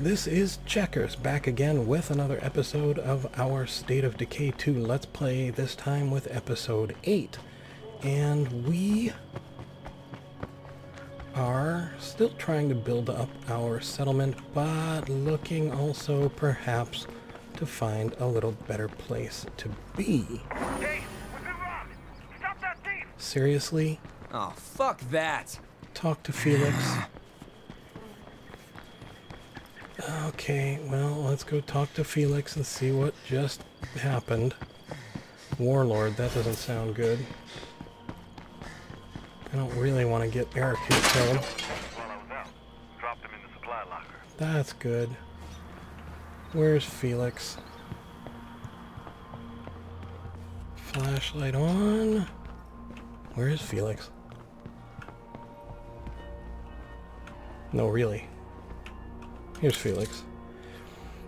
this is Checkers back again with another episode of our State of Decay 2 Let's Play, this time with episode 8. And we are still trying to build up our settlement, but looking also perhaps to find a little better place to be. Hey, we've been robbed! Stop that thief! Seriously? Oh, fuck that. Talk to Felix. Okay, well, let's go talk to Felix and see what just happened. Warlord, that doesn't sound good. I don't really want to get Eric killed. While I was out, dropped him in the supply locker. That's good. Where's Felix? Flashlight on. Where is Felix? No, really. Here's Felix.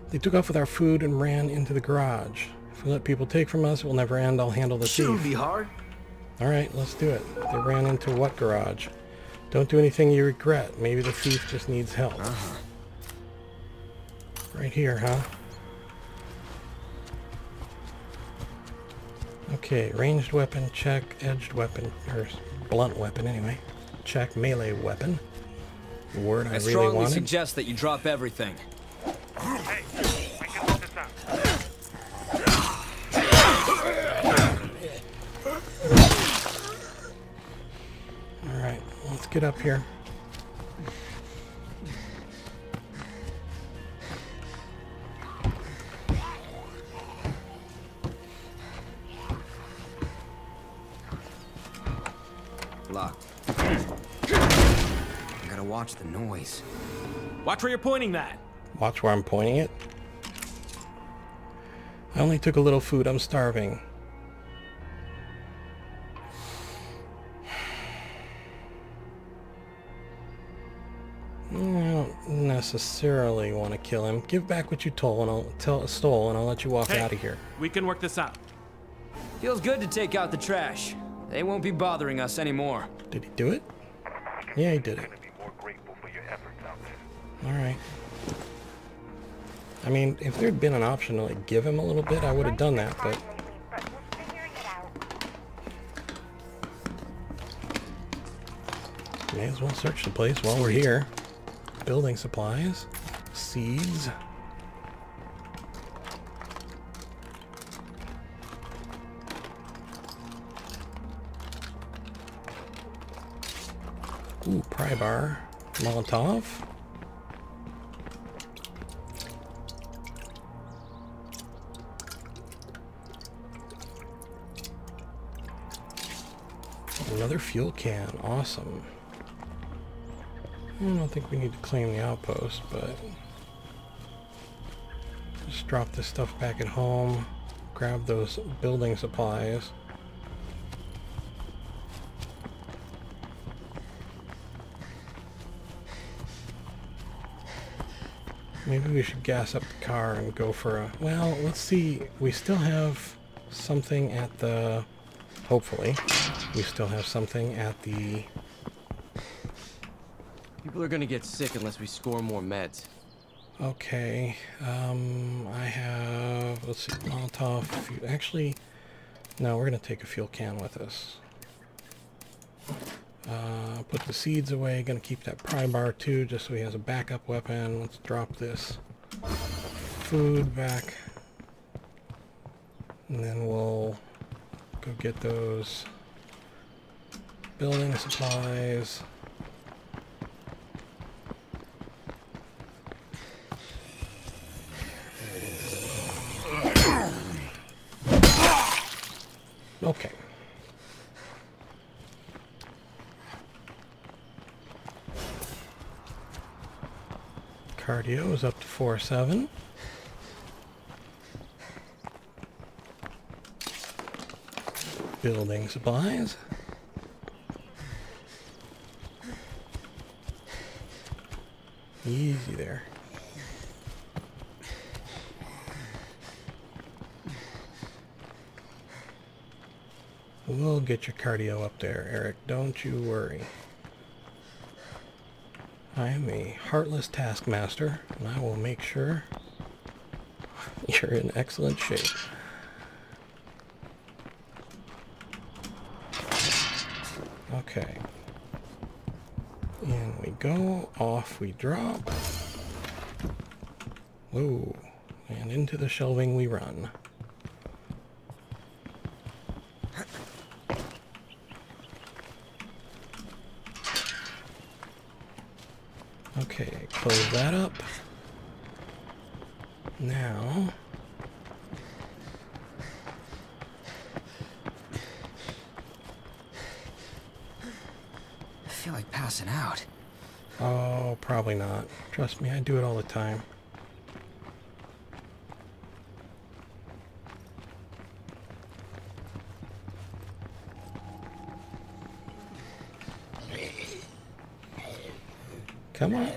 They took off with our food and ran into the garage. If we let people take from us, it will never end. I'll handle the Shouldn't thief. be hard. Alright, let's do it. They ran into what garage? Don't do anything you regret. Maybe the thief just needs help. Uh-huh. Right here, huh? Okay, ranged weapon, check, edged weapon, or blunt weapon anyway. Check, melee weapon. The word I, I really strongly wanted. suggest that you drop everything. Hey, we can this out. Alright, let's get up here. Watch the noise. Watch where you're pointing that. Watch where I'm pointing it. I only took a little food. I'm starving. I don't necessarily want to kill him. Give back what you told and I'll tell stole and I'll let you walk Hey, out of here. We can work this out. Feels good to take out the trash. They won't be bothering us anymore. Did he do it? Yeah, he did it. Gonna be more grateful for your efforts out there. Alright. I mean, if there'd been an option to like give him a little bit, I would have done that, but may as well search the place while we're here. Building supplies, seeds. Ooh, pry bar. Molotov. Another fuel can. Awesome. I don't think we need to claim the outpost, but just drop this stuff back at home. Grab those building supplies. Maybe we should gas up the car and go for a... Well, let's see. We still have something at the... Hopefully. We still have something at the... People are gonna get sick unless we score more meds. Okay. Um, I have... Let's see. Molotov. Actually, no, we're going to take a fuel can with us. Uh, put the seeds away. Going to keep that pry bar too, just so he has a backup weapon. Let's drop this food back. And then we'll go get those building supplies. Okay. Cardio is up to 4-7. Building supplies. Easy there. We'll get your cardio up there, Eric. Don't you worry. I am a heartless taskmaster, and I will make sure you're in excellent shape. Okay. Go, off we drop. Whoa. And into the shelving we run. Okay, close that up. Now... I feel like passing out. Oh, probably not. Trust me, I do it all the time. Come on.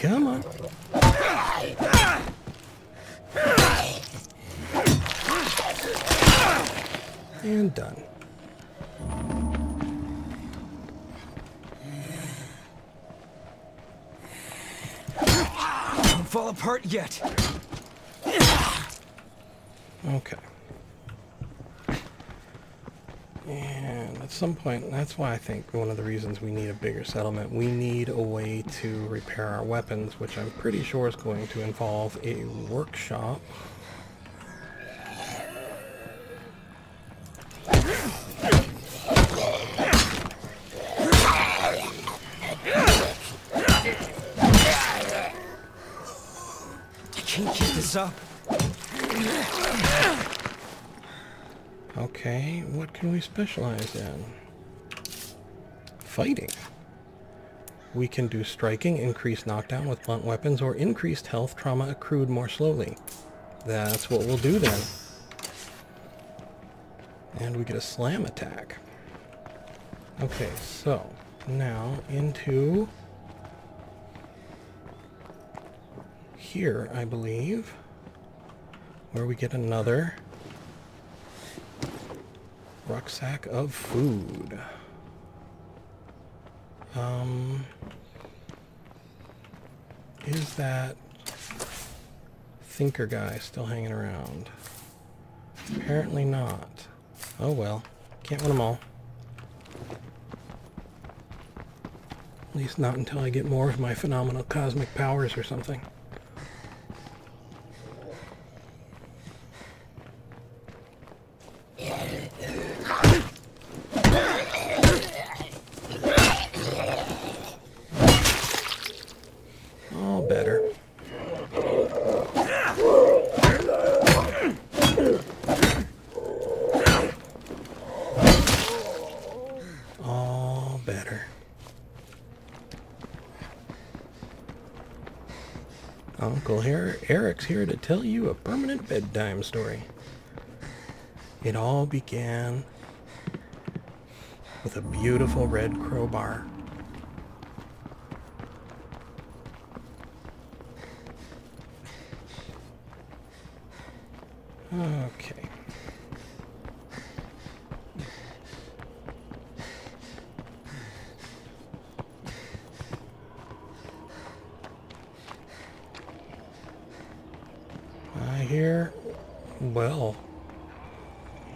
Come on. And done. Apart yet. Okay. And at some point, that's why I think one of the reasons we need a bigger settlement, we need a way to repair our weapons, which I'm pretty sure is going to involve a workshop. Up. Okay, what can we specialize in? Fighting. We can do striking, increased knockdown with blunt weapons, or increased health trauma accrued more slowly. That's what we'll do then. And we get a slam attack. Okay, so now into here, I believe, where we get another rucksack of food. Um, is that thinker guy still hanging around? Apparently not. Oh well, can't win them all. At least not until I get more of my phenomenal cosmic powers or something. All better. All better. Uncle here, Eric's here to tell you a permanent bedtime story. It all began with a beautiful red crowbar. Okay. I hear, well,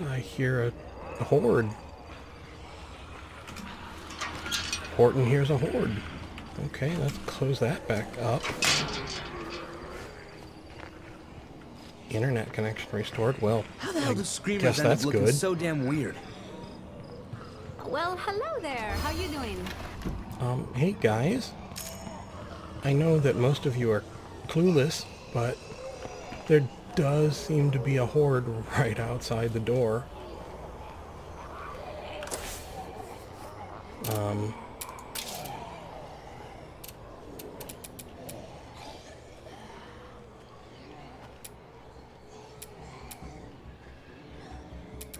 I hear a horde. Horton hears a horde. Okay, let's close that back up. Internet connection restored. Well, How the hell I do screamers guess end up that's looking good. so damn weird? Well, hello there. How you doing? Um, hey guys. I know that most of you are clueless, but there does seem to be a horde right outside the door. Um,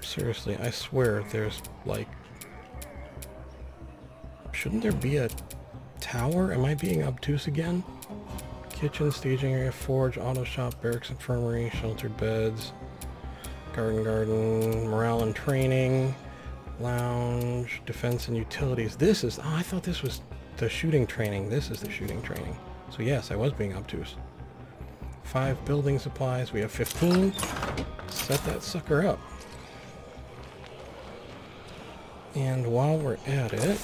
seriously, I swear there's like Shouldn't there be a tower? Am I being obtuse again? Kitchen, staging area, forge, auto shop, barracks, infirmary, sheltered beds, garden, garden, morale and training, lounge, defense and utilities. This is, oh, I thought this was the shooting training. This is the shooting training. So yes, I was being obtuse. Five building supplies. We have 15. Set that sucker up. And while we're at it...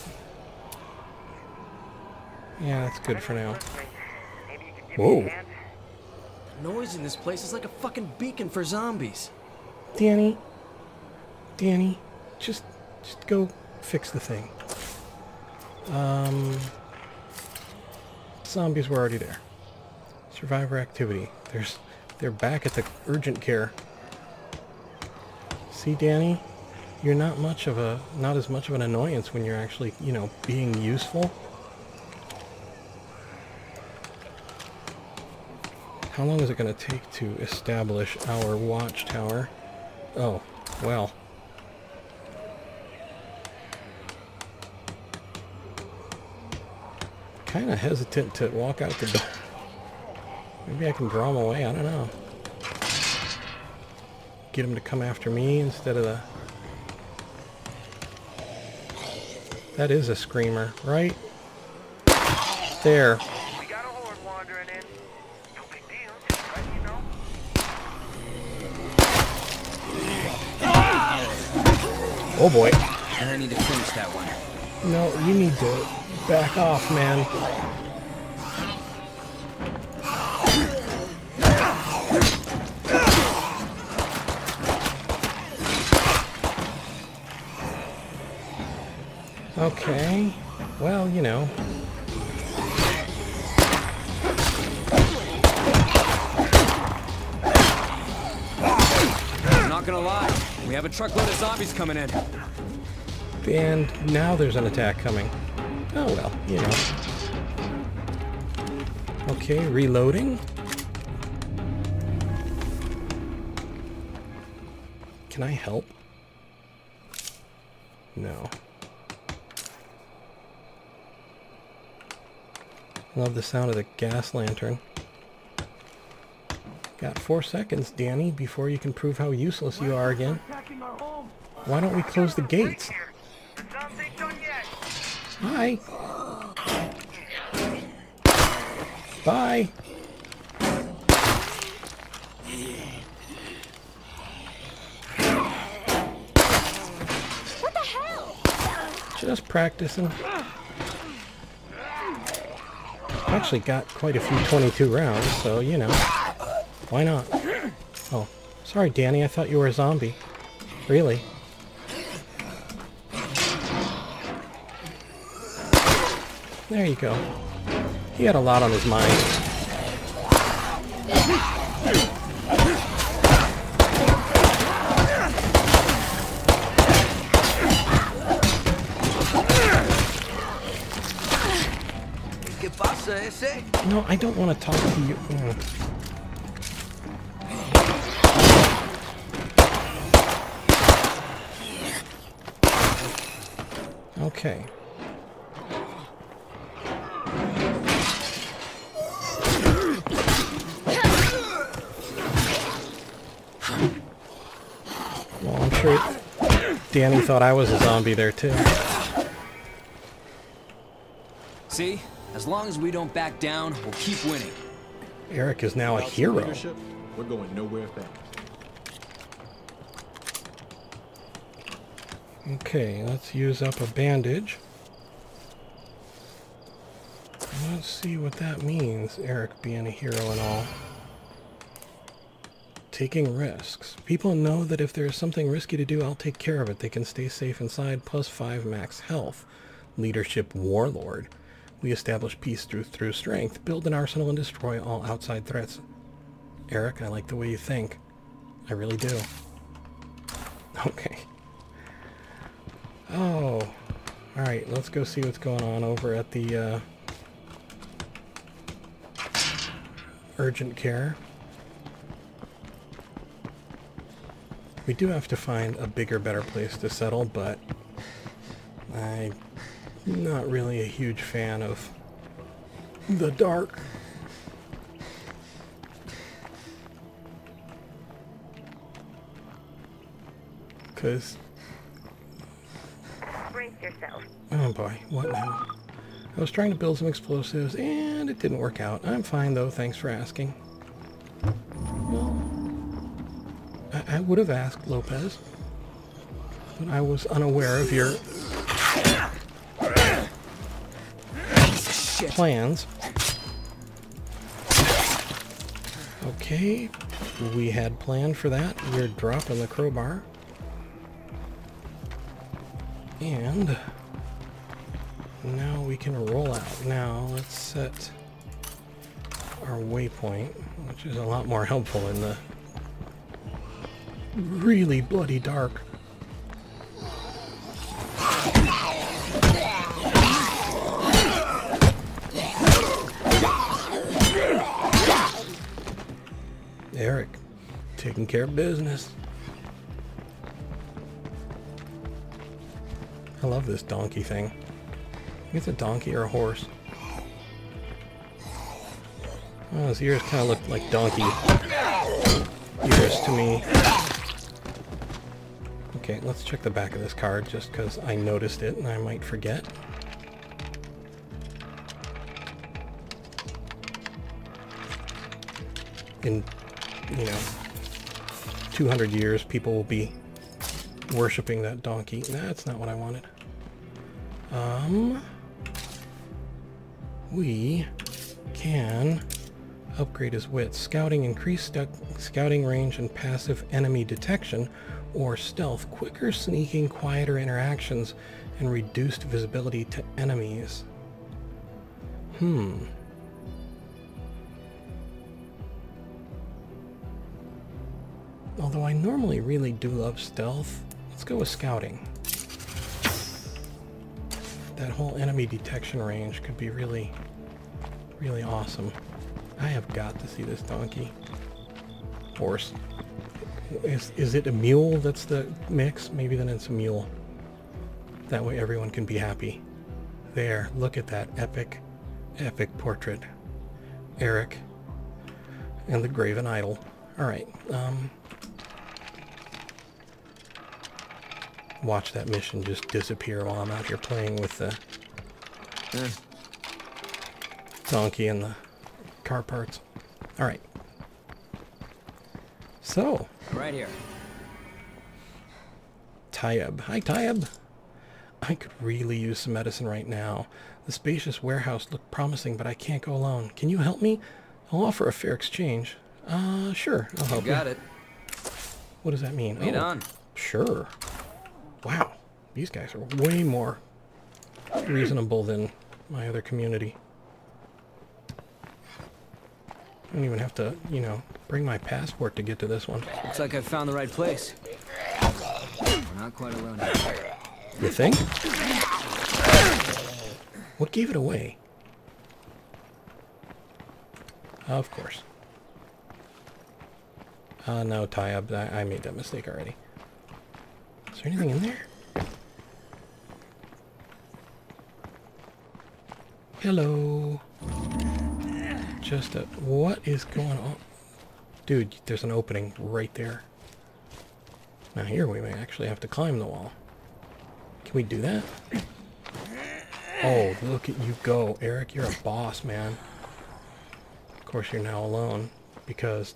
Yeah, that's good for now. Maybe you could give me Whoa. hand? Noise in this place is like a fucking beacon for zombies. Danny, Danny, just just go fix the thing. Um, zombies were already there. Survivor activity. There's they're back at the urgent care. See, Danny, you're not much of a not as much of an annoyance when you're actually you know being useful. How long is it going to take to establish our watchtower? Oh, well. Kind of hesitant to walk out the door. Maybe I can draw him away, I don't know. Get him to come after me instead of the... That is a screamer, right? There. Oh boy. I need to finish that one. No, you need to back off, man. Okay. Well, you know. I'm not gonna lie, we have a truckload of zombies coming in. And now there's an attack coming. Oh well, you know. Okay, reloading. Can I help? No. Love the sound of the gas lantern. Got four seconds, Danny, before you can prove how useless you are again. Why don't we close the gates? Here. The jobs ain't done yet. Hi. Bye. What the hell? Just practicing. Actually got quite a few 22 rounds, so you know. Why not? Oh, sorry Danny, I thought you were a zombie. Really? There you go. He had a lot on his mind. ¿Qué pasa, ese? No, I don't want to talk to you. Mm. Okay. Well, I'm sure Danny thought I was a zombie there too. See? As long as we don't back down, we'll keep winning. Eric is now a hero. We're going nowhere fast. Okay, let's use up a bandage. Let's see what that means, Eric being a hero and all. Taking risks. People know that if there is something risky to do, I'll take care of it. They can stay safe inside, plus 5 max health. Leadership Warlord. We establish peace through, through strength. Build an arsenal and destroy all outside threats. Eric, I like the way you think. I really do. Okay. Oh. Alright, let's go see what's going on over at the, uh, urgent care. We do have to find a bigger, better place to settle, but I'm not really a huge fan of the dark. Because Yourself. Oh boy, what now? I was trying to build some explosives and it didn't work out. I'm fine though, thanks for asking. Well, I, I would have asked Lopez, but I was unaware of your plans. Okay, we had planned for that. We're dropping the crowbar. And now we can roll out. Now let's set our waypoint, which is a lot more helpful in the really bloody dark. Eric, taking care of business. I love this donkey thing. It's a donkey or a horse. Oh, his ears kind of look like donkey ears to me. Okay, let's check the back of this card just because I noticed it and I might forget. In, you know, 200 years, people will be worshipping that donkey. That's not what I wanted. Um, we can upgrade his wits. Scouting, increased scouting range and passive enemy detection, or stealth, quicker sneaking, quieter interactions, and reduced visibility to enemies. Hmm. Although I normally really do love stealth, let's go with scouting. That whole enemy detection range could be really, really awesome. I have got to see this donkey. Horse. Is, is it a mule that's the mix? Maybe then it's a mule. That way everyone can be happy. There, look at that epic, epic portrait. Eric and the Graven Idol. Alright, um... Watch that mission just disappear while I'm out here playing with the donkey and the car parts. Alright. So, Right here. Tyab. Hi, Tyab. I could really use some medicine right now. The spacious warehouse looked promising, but I can't go alone. Can you help me? I'll offer a fair exchange. Uh, sure. I'll help Got you. it. What does that mean? Lead Oh, on. Sure. Wow. These guys are way more reasonable than my other community. I don't even have to, you know, bring my passport to get to this one. Looks like I've found the right place. We're not quite alone here. You think? What gave it away? Of course. Uh, no, tie-up. I, I made that mistake already. Is there anything in there? Hello. Just a... What is going on? Dude, there's an opening right there. Now here we may actually have to climb the wall. Can we do that? Oh, look at you go. Eric, you're a boss, man. Of course, you're now alone. Because,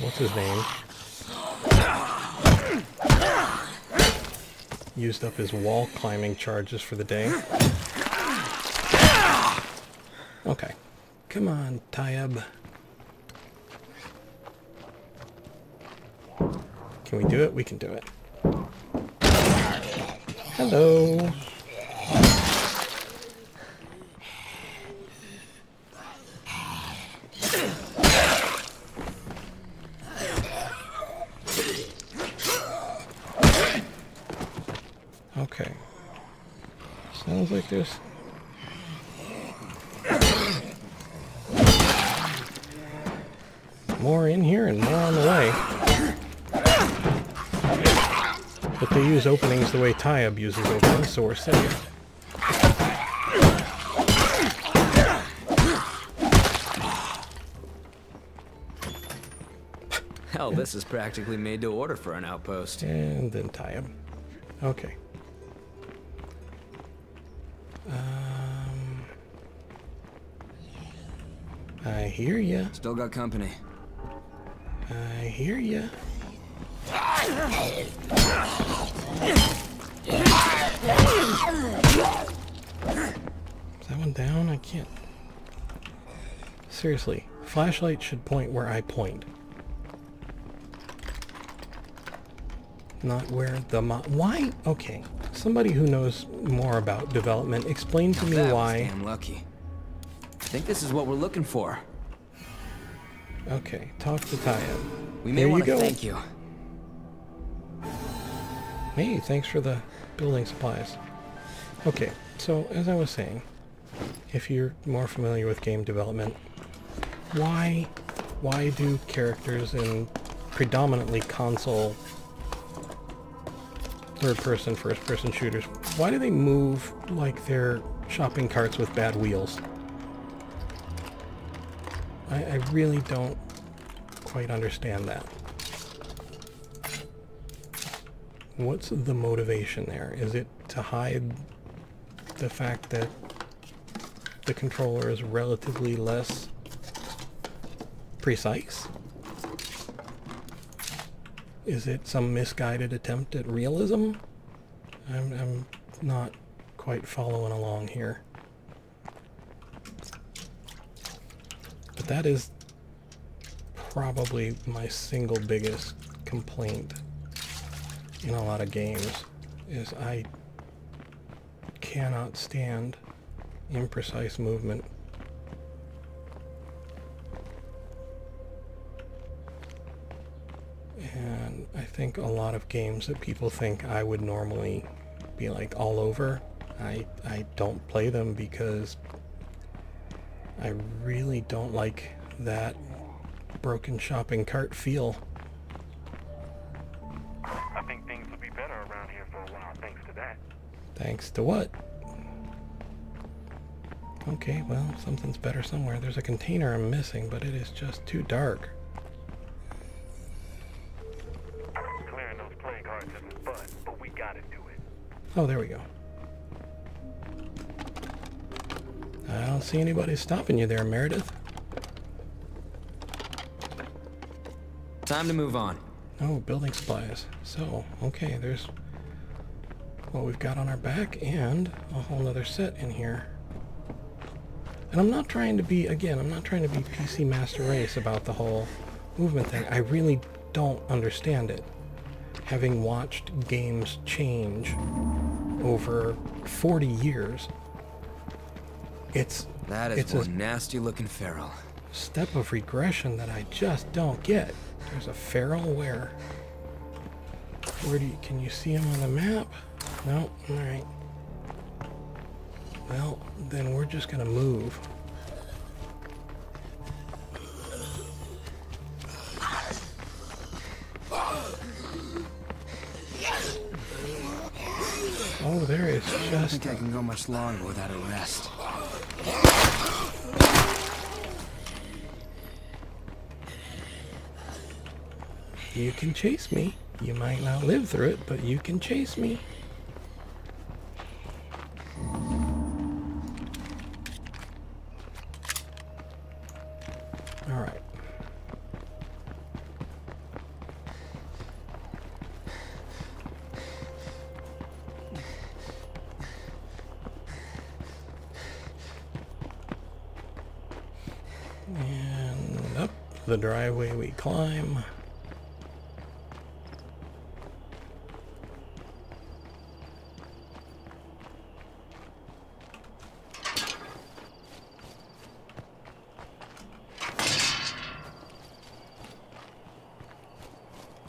what's his name? Used up his wall climbing charges for the day. Okay. Come on, Tyab. Can we do it? We can do it. Hello. Okay. There's more in here and more on the way. But they use openings the way Tyab uses openings, so we're safe. Hell, this is practically made to order for an outpost. And then Tyab. Okay. I hear ya. Still got company. I hear ya. Is that one down? I can't. Seriously, flashlight should point where I point. Not where the mo- Why? Okay. Somebody who knows more about development, explain to me that was why. damn lucky. I think this is what we're looking for. Okay, talk to Taya. We may want to go. thank you. Hey, thanks for the building supplies. Okay, so as I was saying, if you're more familiar with game development, why why do characters in predominantly console third person, first person shooters, why do they move like they're shopping carts with bad wheels? I, I really don't quite understand that. What's the motivation there? Is it to hide the fact that the controller is relatively less precise? Is it some misguided attempt at realism? I'm, I'm not quite following along here. That is probably my single biggest complaint in a lot of games is I cannot stand imprecise movement. And I think a lot of games that people think I would normally be like all over, I, I don't play them because I really don't like that broken shopping cart feel. I think things will be better around here for a while thanks to that. Thanks to what? Okay, well, something's better somewhere. There's a container I'm missing, but it is just too dark. Clearing those plague hearts isn't fun, but we gotta do it. Oh, there we go. I don't see anybody stopping you there, Meredith. Time to move on. Oh, building supplies. So, okay, there's what we've got on our back and a whole nother set in here. And I'm not trying to be, again, I'm not trying to be PC Master Race about the whole movement thing. I really don't understand it. Having watched games change over 40 years, it's That is it's a one nasty looking feral. step of regression that I just don't get. There's a feral where? Where do you, can you see him on the map? No, alright. Well, then we're just gonna move. Oh, there is I don't just think I can go much longer without a rest. You can chase me. You might not live through it, but you can chase me. All right. And up the driveway we climb.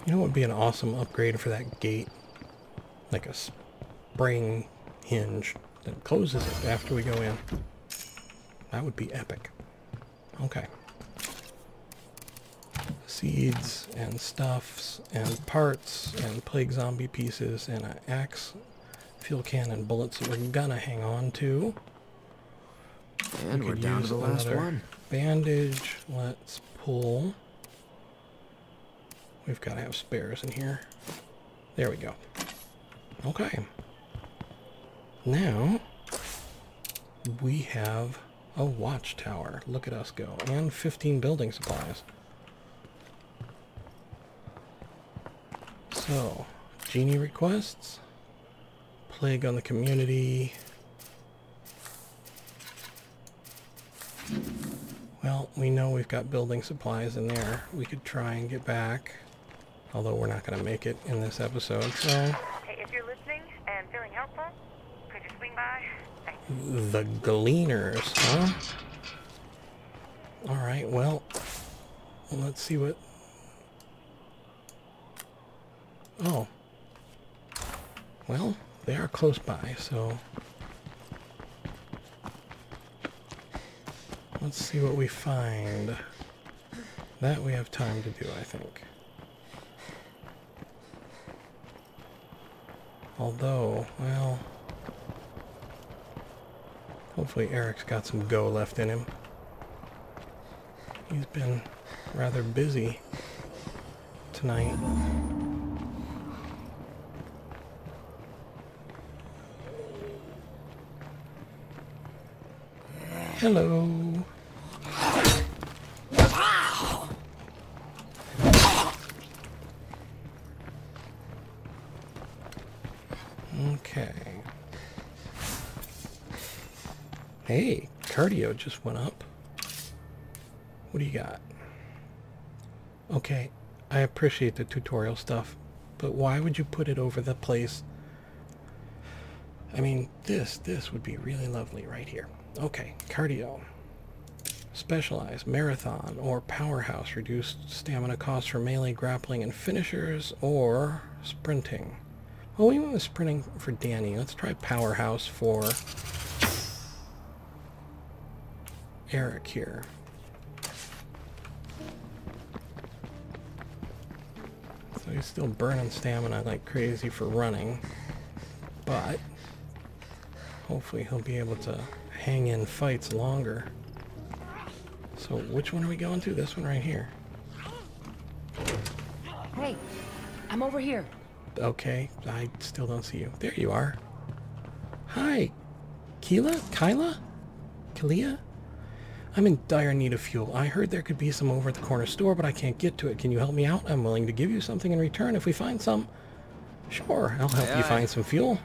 You know what would be an awesome upgrade for that gate? Like a spring hinge that closes it after we go in. That would be epic. Okay. Seeds and stuffs and parts and plague zombie pieces and an axe, fuel can and bullets that we're gonna hang on to. And We we're down to the last one. Bandage. Let's pull. We've got to have spares in here. There we go. Okay. Now we have A watchtower. Look at us go. And 15 building supplies. So, genie requests. Plague on the community. Well, we know we've got building supplies in there. We could try and get back. Although we're not going to make it in this episode, so... Hey, if you're listening and feeling helpful, could you swing by? Thanks. The Gleaners, huh? Alright, well... Let's see what... Oh. Well, they are close by, so... Let's see what we find. That we have time to do, I think. Although, well... Hopefully Eric's got some go left in him. He's been rather busy tonight. Hello. Okay. Hey, cardio just went up. What do you got? Okay, I appreciate the tutorial stuff, but why would you put it over the place? I mean, this, this would be really lovely right here. Okay, cardio. Specialized, marathon, or powerhouse. Reduced stamina costs for melee, grappling, and finishers, or sprinting. Well, we went with sprinting for Danny. Let's try powerhouse for Eric here. So he's still burning stamina like crazy for running, but hopefully he'll be able to hang in fights longer. So which one are we going to? This one right here. Hey, I'm over here. Okay, I still don't see you. There you are. Hi, Keela? Kyla? Kalia? I'm in dire need of fuel. I heard there could be some over at the corner store, but I can't get to it. Can you help me out? I'm willing to give you something in return if we find some. Sure, I'll help Aye, you aye. find some fuel.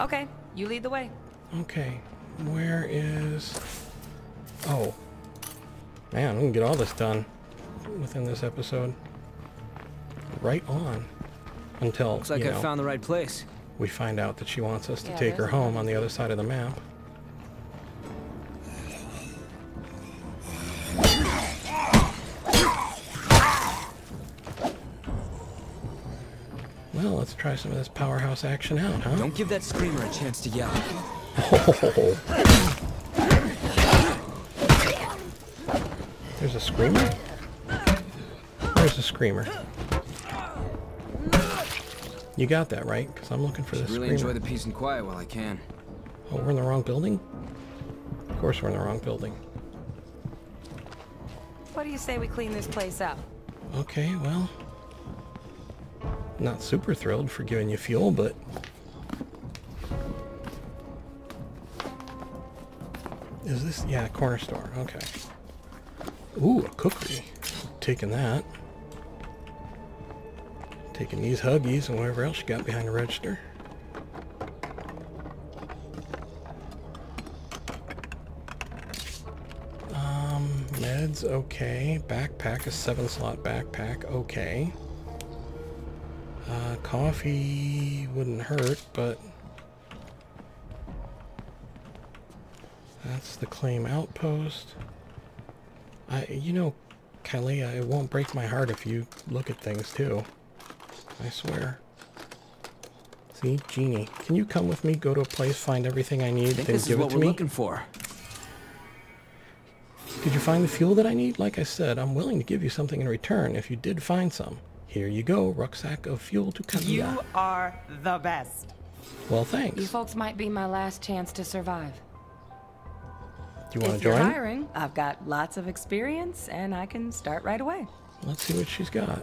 Okay, you lead the way. Okay, where is... Oh. Man, we can get all this done within this episode. Right on. Until, Looks like you I know, found the right place. we find out that she wants us to Yeah, take her home on the other side of the map. Well, let's try some of this powerhouse action out, huh? Don't give that screamer a chance to yell. There's a screamer? Where's the screamer? You got that, right? Because I'm looking for the Really screamer. enjoy the peace and quiet while I can. Oh, we're in the wrong building? Of course we're in the wrong building. What do you say we clean this place up? Okay, well... Not super thrilled for giving you fuel, but... Is this... Yeah, corner store. Okay. Ooh, a cookery. Taking that. Taking these Huggies and whatever else you got behind the register. Um, meds, okay. Backpack, a seven slot backpack, okay. Uh, coffee wouldn't hurt, but that's the claim outpost. I, you know, Kalia, it won't break my heart if you look at things too. I swear. See, Genie, can you come with me, go to a place, find everything I need, I think then this is give it what to we're me? looking for. Did you find the fuel that I need? Like I said, I'm willing to give you something in return if you did find some. Here you go, rucksack of fuel to Kalia. You are the best. Well, thanks. You folks might be my last chance to survive. Do you want if to you're join? hiring, I've got lots of experience and I can start right away. Let's see what she's got.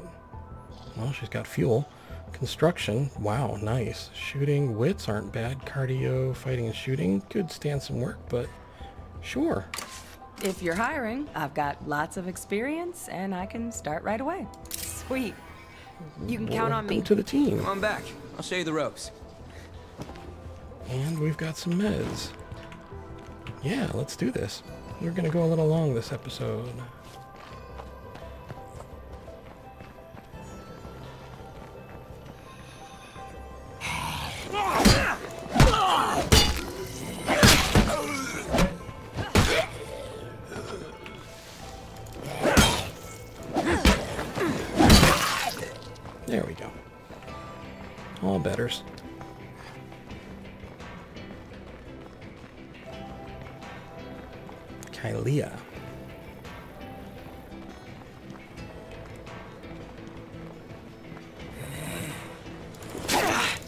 Well, she's got fuel. Construction. Wow, nice. Shooting. Wits aren't bad. Cardio, fighting and shooting. Could stand some work, but Sure. If you're hiring, I've got lots of experience and I can start right away. Sweet. You can count on me. to the team. I'm back. I'll show you the ropes. And we've got some meds. Yeah, let's do this. We're gonna go a little long this episode. All betters. Kylea.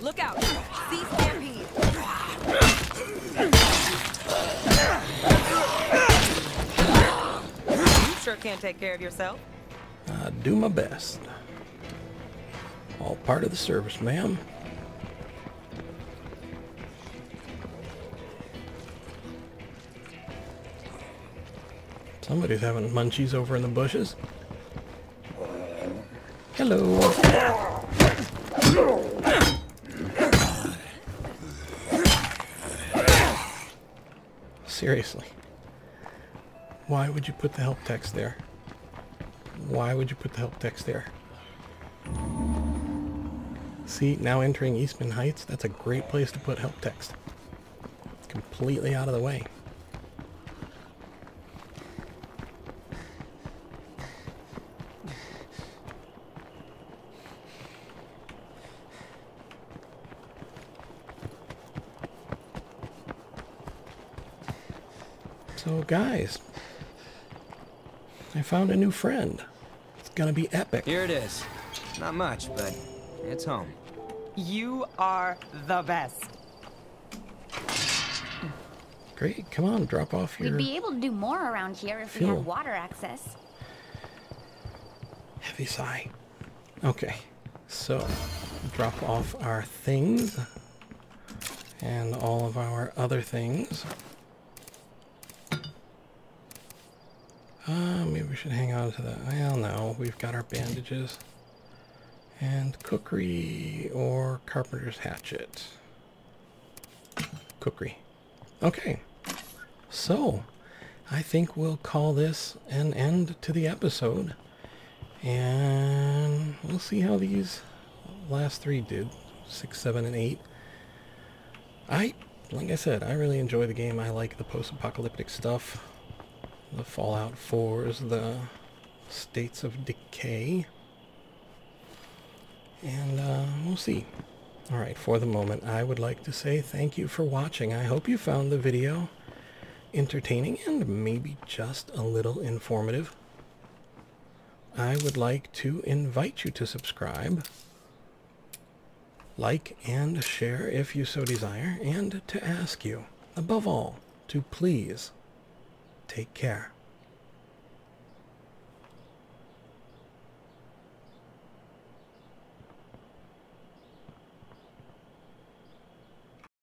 Look out. See Stampede. You sure can't take care of yourself. I do my best. All part of the service, ma'am. Somebody's having munchies over in the bushes. Hello. Seriously. Why would you put the help text there? Why would you put the help text there? See, now entering Eastman Heights, that's a great place to put help text. Completely out of the way. So guys, I found a new friend. It's gonna be epic. Here it is. Not much, but it's home. You are the best. Great, come on, drop off your We'd be able to do more around here if we had water access. heavy sigh. Okay, so drop off our things and all of our other things. Uh, maybe we should hang on to that. Well, no, we've got our bandages and cookery or carpenter's hatchet. Cookery. Okay, so I think we'll call this an end to the episode. And we'll see how these last three did. Six, seven, and eight. I, like I said, I really enjoy the game. I like the post-apocalyptic stuff. The Fallout 4s, the States of Decay. And uh, we'll see. Alright, for the moment, I would like to say thank you for watching. I hope you found the video entertaining and maybe just a little informative. I would like to invite you to subscribe, like and share if you so desire, and to ask you, above all, to please take care.